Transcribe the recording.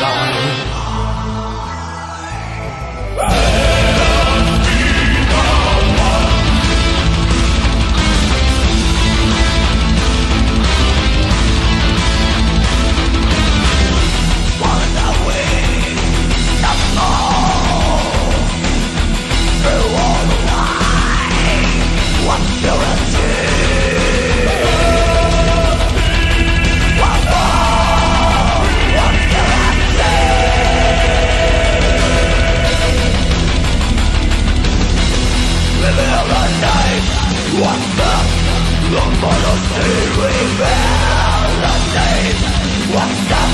gone. What the? Long monastery bell, the name, what the?